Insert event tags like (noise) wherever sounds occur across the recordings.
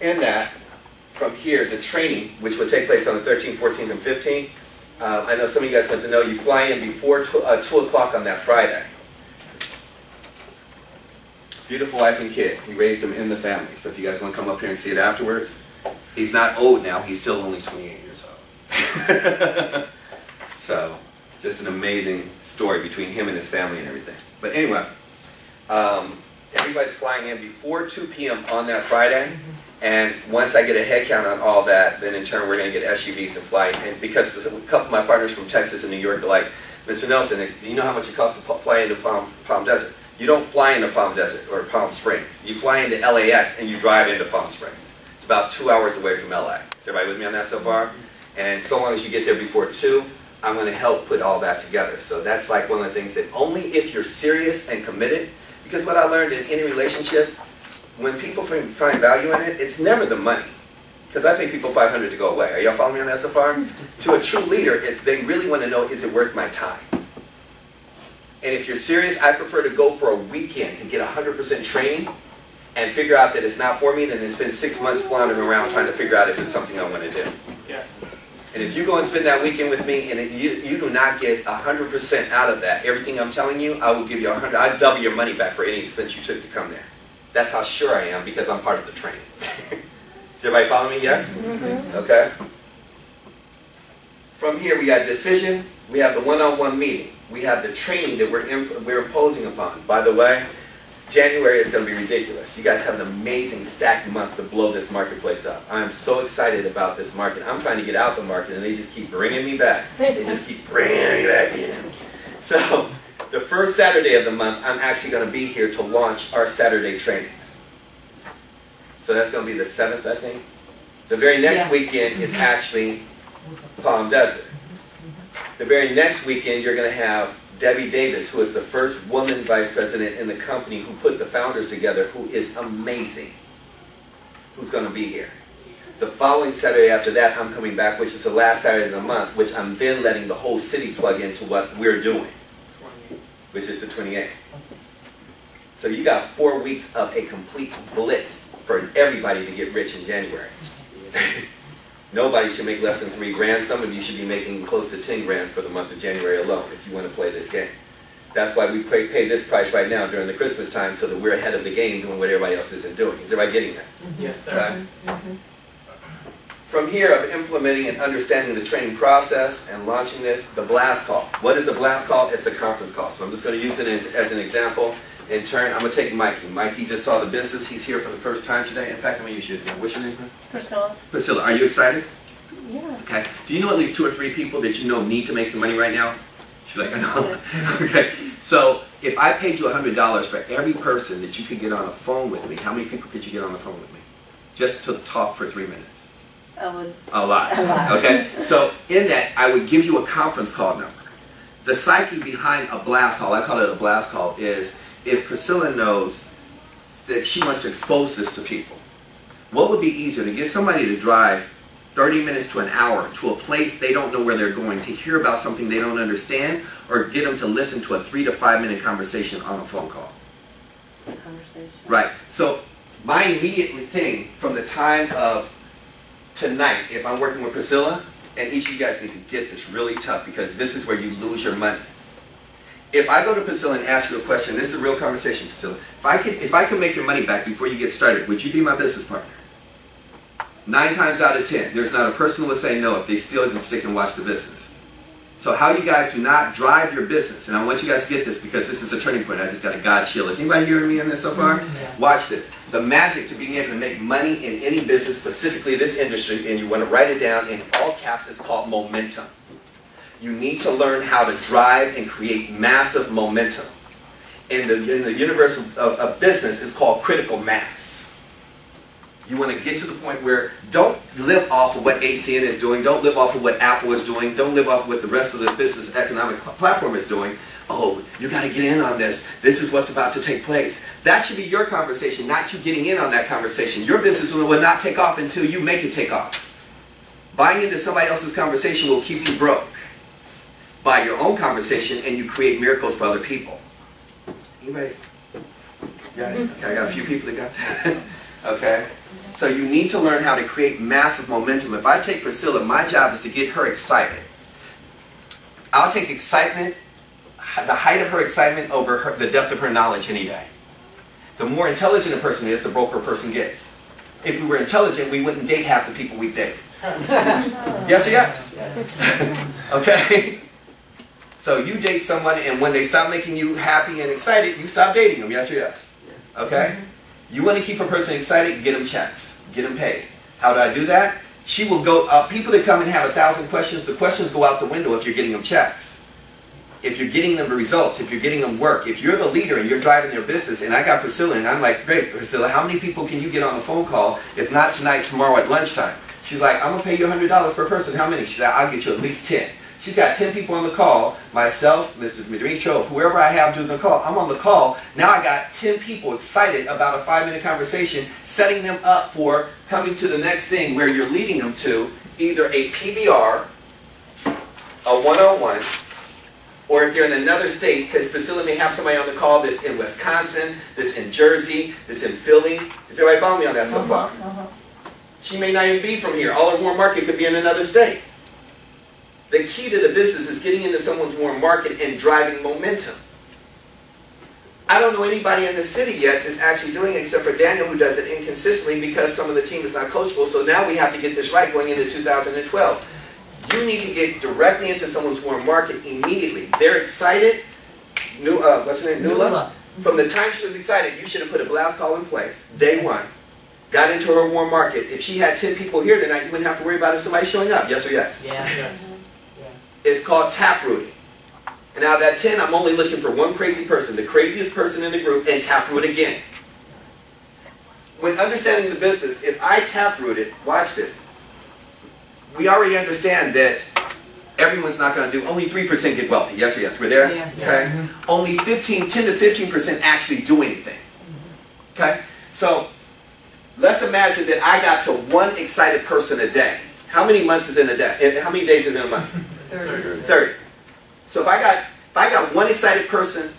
in that, from here, the training, which will take place on the 13th, 14th, and 15th, uh, I know some of you guys want to know, you fly in before tw uh, 2 o'clock on that Friday. Beautiful wife and kid. He raised them in the family. So if you guys want to come up here and see it afterwards, he's not old now. He's still only 28 years old. (laughs) so just an amazing story between him and his family and everything. But anyway, um, everybody's flying in before 2 p.m. on that Friday. And once I get a head count on all that, then in turn we're going to get SUVs and fly. And because a couple of my partners from Texas and New York are like, Mr. Nelson, do you know how much it costs to fly into Palm, Palm Desert? You don't fly into Palm Desert or Palm Springs. You fly into LAX and you drive into Palm Springs. It's about two hours away from LA. Is everybody with me on that so far? And so long as you get there before 2, I'm going to help put all that together. So that's like one of the things that only if you're serious and committed, because what I learned in any relationship, when people find value in it, it's never the money. Because I pay people 500 to go away. Are y'all following me on that so far? to a true leader, it, they really want to know, is it worth my time? And if you're serious, I prefer to go for a weekend to get 100% training and figure out that it's not for me than to spend six months floundering around trying to figure out if it's something I want to do. Yes. And if you go and spend that weekend with me and it, you, you do not get 100% out of that, everything I'm telling you, I will give you 100, I double your money back for any expense you took to come there. That's how sure I am because I'm part of the training. (laughs) Is everybody following me? Yes? Mm -hmm. Okay. From here we got decision, we have the one-on-one -on -one meeting we have the training that we're, we're imposing upon. By the way, January is going to be ridiculous. You guys have an amazing stacked month to blow this marketplace up. I'm so excited about this market. I'm trying to get out the market, and they just keep bringing me back. They just keep bringing me back in. So the first Saturday of the month, I'm actually going to be here to launch our Saturday trainings. So that's going to be the 7th, I think. The very next yeah. weekend is mm-hmm. actually Palm Desert. The very next weekend, you're going to have Debbie Davis, who is the first woman vice president in the company who put the founders together, who is amazing, who's going to be here. The following Saturday after that, I'm coming back, which is the last Saturday of the month, which I'm then letting the whole city plug into what we're doing, which is the 28th. So you got four weeks of a complete blitz for everybody to get rich in January. (laughs) Nobody should make less than three grand. Some of you should be making close to 10 grand for the month of January alone if you want to play this game. That's why we pay, pay this price right now during the Christmas time so that we're ahead of the game doing what everybody else isn't doing. Is everybody getting that? Mm-hmm. Yes, sir. Okay? Mm -hmm. From here, of implementing and understanding the training process and launching this, the blast call. What is a blast call? It's a conference call. So I'm just going to use it as, as an example. In turn, I'm going to take Mikey. Mikey just saw the business. He's here for the first time today. In fact, I'm going to use yours again. What's your name? Priscilla. Priscilla, are you excited? Yeah. Okay. Do you know at least two or three people that you know need to make some money right now? She's like, I know. (laughs) okay. So if I paid you $100 for every person that you could get on a phone with me, how many people could you get on the phone with me? Just to talk for three minutes. I would. A lot. A lot. (laughs) Okay. So in that, I would give you a conference call number. The psyche behind a blast call, I call it a blast call, is if Priscilla knows that she wants to expose this to people, what would be easier to get somebody to drive 30 minutes to an hour to a place they don't know where they're going to hear about something they don't understand or get them to listen to a three to five minute conversation on a phone call? Conversation. Right. So my immediate thing from the time of tonight, if I'm working with Priscilla, and each of you guys need to get this really tough because this is where you lose your money if I go to Priscilla and ask you a question, this is a real conversation, Priscilla. If I could, if I could make your money back before you get started, would you be my business partner? Nine times out of ten, there's not a person who will say no if they still even stick and watch the business. So how you guys do not drive your business, and I want you guys to get this because this is a turning point. I just got a God chill. Is anybody hearing me in this so mm-hmm. far? Yeah. Watch this. The magic to being able to make money in any business, specifically this industry, and you want to write it down in all caps, is called momentum you need to learn how to drive and create massive momentum. In the, in the universe of, of, of business, it's called critical mass. You want to get to the point where don't live off of what ACN is doing, don't live off of what Apple is doing, don't live off of what the rest of the business economic platform is doing. Oh, you got to get in on this. This is what's about to take place. That should be your conversation, not you getting in on that conversation. Your business will not take off until you make it take off. Buying into somebody else's conversation will keep you broke by your own conversation and you create miracles for other people. Anybody? Yeah, okay, I got a few people that got that. (laughs) Okay? So you need to learn how to create massive momentum. If I take Priscilla, my job is to get her excited. I'll take excitement, the height of her excitement over her, the depth of her knowledge any day. The more intelligent a person is, the broker a person gets. If we were intelligent, we wouldn't date half the people we date. (laughs) yes or yes? (laughs) okay? So you date someone, and when they stop making you happy and excited, you stop dating them. Yes or yes? Okay? You want to keep a person excited, get them checks, get them paid. How do I do that? She will go, uh, people that come and have a thousand questions, the questions go out the window if you're getting them checks. If you're getting them results, if you're getting them work, if you're the leader and you're driving their business, and I got Priscilla, and I'm like, great, Priscilla, how many people can you get on the phone call, if not tonight, tomorrow at lunchtime? She's like, I'm going to pay you $100 per person. How many? She's like, I'll get you at least 10. She's got 10 people on the call, myself, Mr. Dimitro, whoever I have doing the call. I'm on the call. Now I got 10 people excited about a five minute conversation, setting them up for coming to the next thing where you're leading them to either a PBR, a one-on-one, or if they're in another state, because Priscilla may have somebody on the call that's in Wisconsin, that's in Jersey, that's in Philly. Is everybody following me on that so far? Uh-huh. She may not even be from here. All her warm market could be in another state. The key to the business is getting into someone's warm market and driving momentum. I don't know anybody in the city yet that's actually doing it except for Daniel who does it inconsistently because some of the team is not coachable. So now we have to get this right going into 2012. You need to get directly into someone's warm market immediately. They're excited. New, uh, what's her name? Nula? From the time she was excited, you should have put a blast call in place. Day one. Got into her warm market. If she had 10 people here tonight, you wouldn't have to worry about if somebody showing up. Yes or yes? Yeah. Yes. It's called taprooting. And out of that 10, I'm only looking for one crazy person, the craziest person in the group, and tap root again. When understanding the business, if I tap root it, watch this. We already understand that everyone's not going to do, only 3% get wealthy. Yes or yes? We're there? Yeah. Okay? Mm-hmm. Only 15, 10 to 15% actually do anything. Mm-hmm. Okay? So, let's imagine that I got to one excited person a day. How many months is in a day? Eh, how many days is in a month? (laughs) Thirty. 30. So if I got if I got one excited person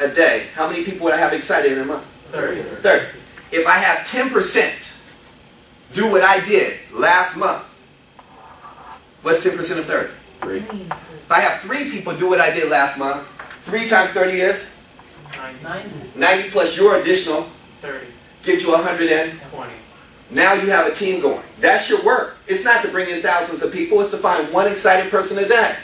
a day, how many people would I have excited in a month? 30. 30. If I have 10% do what I did last month, what's 10% of 30? Three. If I have three people do what I did last month, 3 times 30 is 90. 90 plus your additional 30. gives you 120. 20. Now you have a team going. That's your work. It's not to bring in thousands of people, it's to find one excited person a day.